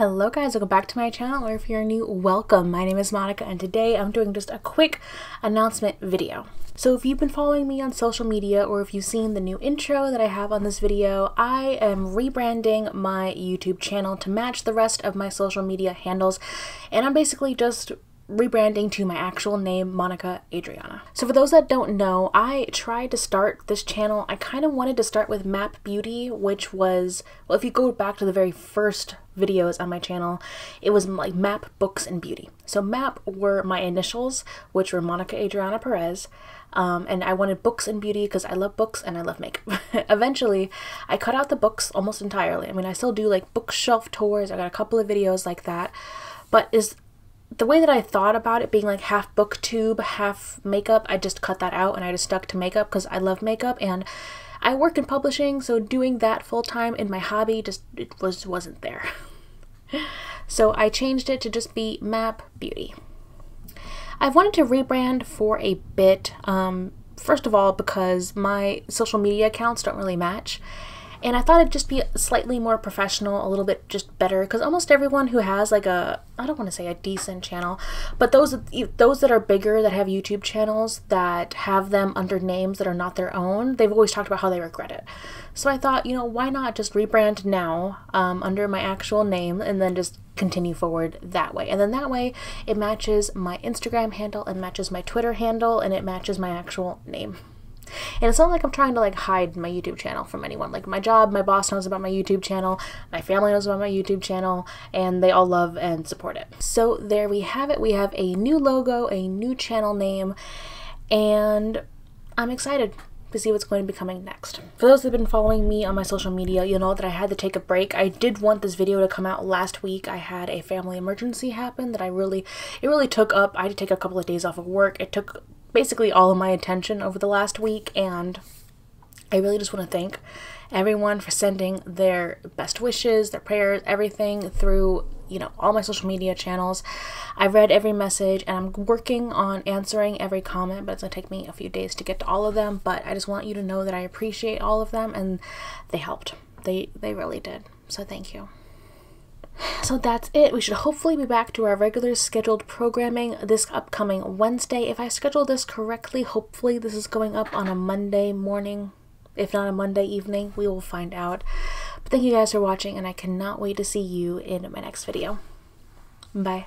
Hello guys, welcome back to my channel, or if you're new, welcome. My name is Monica, and today I'm doing just a quick announcement video. So if you've been following me on social media, or if you've seen the new intro that I have on this video, I am rebranding my YouTube channel to match the rest of my social media handles, and I'm basically just rebranding to my actual name, Monica Adrianna. So for those that don't know, I tried to start this channel. I kind of wanted to start with Map Beauty, which was, well, if you go back to the very first videos on my channel, it was like Map Books and Beauty. So Map were my initials, which were Monica Adrianna Perez. Um, and I wanted books and beauty because I love books and I love makeup. Eventually, I cut out the books almost entirely. I mean, I still do like bookshelf tours. I got a couple of videos like that. But is the way that I thought about it being like half booktube, half makeup, I just cut that out and I just stuck to makeup because I love makeup and I work in publishing, so doing that full time in my hobby just it was wasn't there. so I changed it to just be Map Beauty. I've wanted to rebrand for a bit. Um, first of all, because my social media accounts don't really match and I thought it'd just be slightly more professional, a little bit just better, because almost everyone who has like a, I don't want to say a decent channel, but those those that are bigger that have YouTube channels that have them under names that are not their own, they've always talked about how they regret it. So I thought, you know, why not just rebrand now um, under my actual name and then just continue forward that way. And then that way it matches my Instagram handle and matches my Twitter handle and it matches my actual name. And it's not like I'm trying to like hide my YouTube channel from anyone. Like my job, my boss knows about my YouTube channel, my family knows about my YouTube channel, and they all love and support it. So there we have it. We have a new logo, a new channel name, and I'm excited to see what's going to be coming next. For those that have been following me on my social media, you'll know that I had to take a break. I did want this video to come out last week. I had a family emergency happen that I really, it really took up. I had to take a couple of days off of work. It took basically all of my attention over the last week and I really just want to thank everyone for sending their best wishes, their prayers, everything through, you know, all my social media channels. I've read every message and I'm working on answering every comment, but it's going to take me a few days to get to all of them, but I just want you to know that I appreciate all of them and they helped. They they really did. So thank you. So that's it. We should hopefully be back to our regular scheduled programming this upcoming Wednesday. If I schedule this correctly, hopefully this is going up on a Monday morning. If not a Monday evening, we will find out. But thank you guys for watching, and I cannot wait to see you in my next video. Bye.